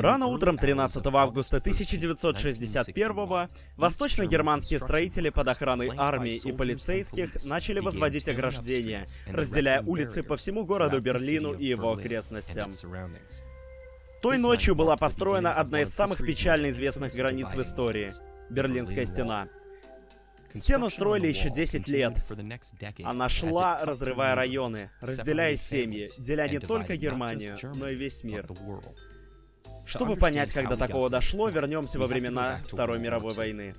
Рано утром 13 августа 1961 восточно-германские строители под охраной армии и полицейских начали возводить ограждения, разделяя улицы по всему городу Берлину и его окрестностям. Той ночью была построена одна из самых печально известных границ в истории — Берлинская стена. Стену строили еще 10 лет. Она шла, разрывая районы, разделяя семьи, деля не только Германию, но и весь мир. Чтобы понять, когда такого дошло, вернемся во времена Второй мировой войны.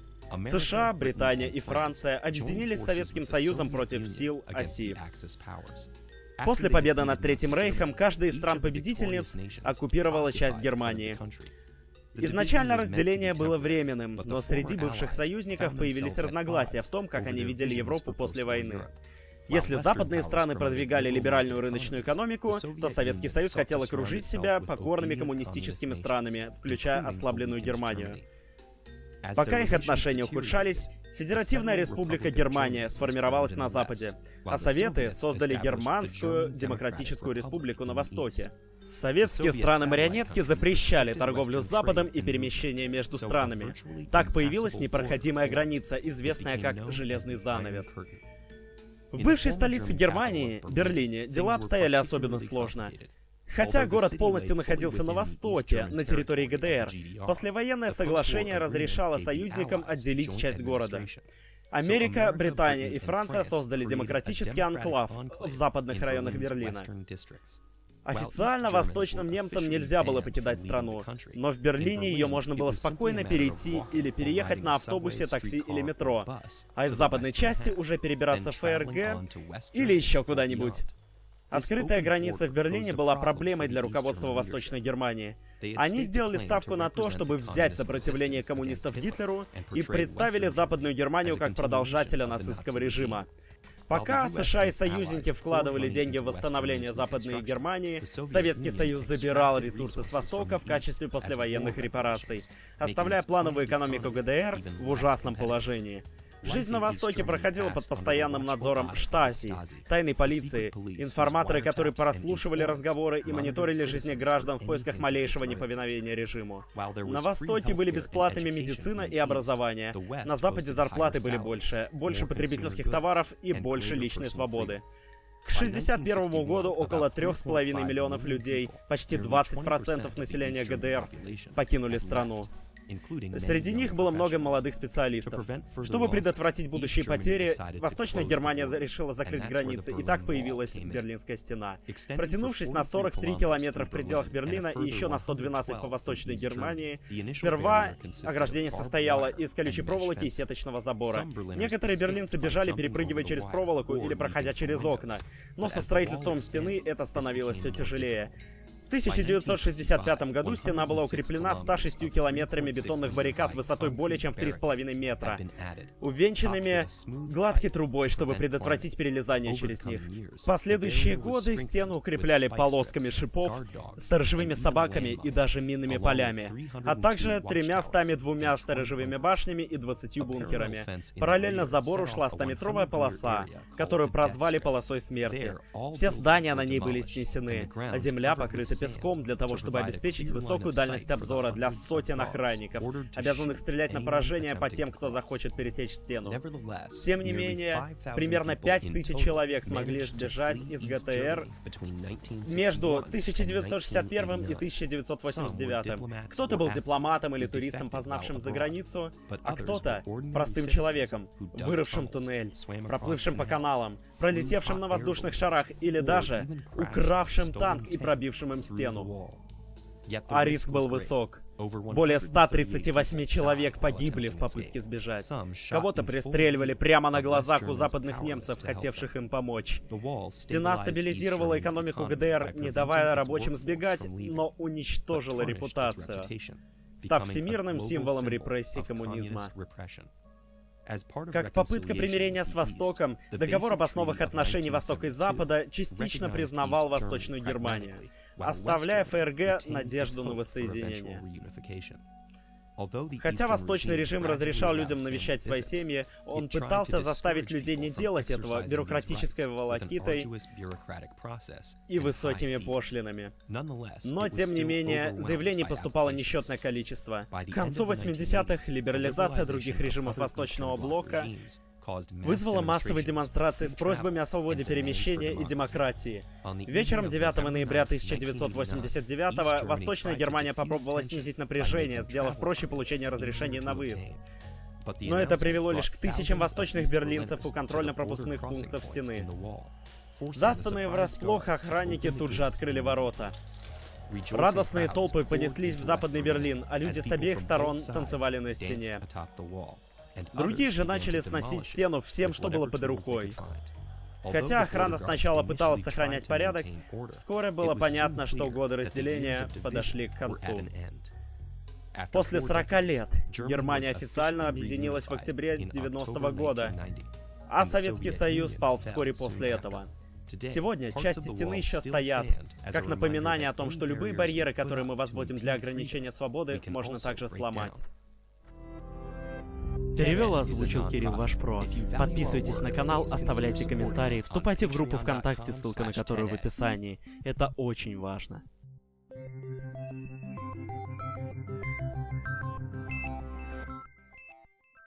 США, Британия и Франция объединились с Советским Союзом против сил оси. После победы над Третьим Рейхом, каждая из стран-победительниц оккупировала часть Германии. Изначально разделение было временным, но среди бывших союзников появились разногласия в том, как они видели Европу после войны. Если западные страны продвигали либеральную рыночную экономику, то Советский Союз хотел окружить себя покорными коммунистическими странами, включая ослабленную Германию. Пока их отношения ухудшались, Федеративная Республика Германия сформировалась на Западе, а Советы создали Германскую Демократическую Республику на Востоке. Советские страны-марионетки запрещали торговлю с Западом и перемещение между странами. Так появилась непроходимая граница, известная как Железный занавес. В бывшей столице Германии, Берлине, дела обстояли особенно сложно. Хотя город полностью находился на востоке, на территории ГДР, послевоенное соглашение разрешало союзникам отделить часть города. Америка, Британия и Франция создали демократический анклав в западных районах Берлина. Официально восточным немцам нельзя было покидать страну, но в Берлине ее можно было спокойно перейти или переехать на автобусе, такси или метро, а из западной части уже перебираться в ФРГ или еще куда-нибудь. Открытая граница в Берлине была проблемой для руководства Восточной Германии. Они сделали ставку на то, чтобы взять сопротивление коммунистов Гитлеру и представили Западную Германию как продолжателя нацистского режима. Пока США и союзники вкладывали деньги в восстановление Западной Германии, Советский Союз забирал ресурсы с Востока в качестве послевоенных репараций, оставляя плановую экономику ГДР в ужасном положении. Жизнь на Востоке проходила под постоянным надзором Штаси, тайной полиции, информаторы, которые прослушивали разговоры и мониторили жизни граждан в поисках малейшего неповиновения режиму. На Востоке были бесплатными медицина и образование. На Западе зарплаты были больше, больше потребительских товаров и больше личной свободы. К 1961 году около 3,5 миллионов людей, почти 20% населения ГДР, покинули страну. Среди них было много молодых специалистов. Чтобы предотвратить будущие потери, Восточная Германия решила закрыть границы, и так появилась Берлинская стена. Протянувшись на 43 километра в пределах Берлина и еще на 112 по Восточной Германии, сперва ограждение состояло из колючей проволоки и сеточного забора. Некоторые берлинцы бежали, перепрыгивая через проволоку или проходя через окна, но со строительством стены это становилось все тяжелее. 1965 году стена была укреплена 106 километрами бетонных баррикад высотой более чем в 3,5 метра, увенчанными гладкой трубой, чтобы предотвратить перелезание через них. В последующие годы стену укрепляли полосками шипов, сторожевыми собаками и даже минными полями, а также тремя стами двумя сторожевыми башнями и 20 бункерами. Параллельно забору шла 100-метровая полоса, которую прозвали полосой смерти. Все здания на ней были снесены, а земля покрыта песком для того, чтобы обеспечить высокую дальность обзора для сотен охранников, обязанных стрелять на поражение по тем, кто захочет пересечь стену. Тем не менее, примерно 5000 человек смогли сбежать из ГТР между 1961 и 1989. Кто-то был дипломатом или туристом, познавшим за границу, а кто-то простым человеком, вырывшим туннель, проплывшим по каналам, пролетевшим на воздушных шарах или даже укравшим танк и пробившим им стену. А риск был высок. Более 138 человек погибли в попытке сбежать. Кого-то пристреливали прямо на глазах у западных немцев, хотевших им помочь. Стена стабилизировала экономику ГДР, не давая рабочим сбегать, но уничтожила репутацию, став всемирным символом репрессий коммунизма. Как попытка примирения с Востоком, договор об основах отношений Востока и Запада частично признавал Восточную Германию, оставляя ФРГ надежду на воссоединение. Хотя восточный режим разрешал людям навещать свои семьи, он пытался заставить людей не делать этого бюрократической волокитой и высокими пошлинами. Но, тем не менее, заявлений поступало несчетное количество. К концу 80-х либерализация других режимов Восточного Блока вызвала массовые демонстрации с просьбами о свободе перемещения и демократии. Вечером 9 ноября 1989 Восточная Германия попробовала снизить напряжение, сделав проще получение разрешения на выезд. Но это привело лишь к тысячам восточных берлинцев у контрольно-пропускных пунктов стены. Застанные врасплох охранники тут же открыли ворота. Радостные толпы понеслись в Западный Берлин, а люди с обеих сторон танцевали на стене. Другие же начали сносить стену всем, что было под рукой. Хотя охрана сначала пыталась сохранять порядок, вскоре было понятно, что годы разделения подошли к концу. После 40 лет Германия официально объединилась в октябре 90 -го года, а Советский Союз пал вскоре после этого. Сегодня части стены еще стоят, как напоминание о том, что любые барьеры, которые мы возводим для ограничения свободы, можно также сломать. Перевел и озвучил Кирилл Вашпро. Подписывайтесь на канал, оставляйте комментарии, вступайте в группу ВКонтакте, ссылка на которую в описании. Это очень важно.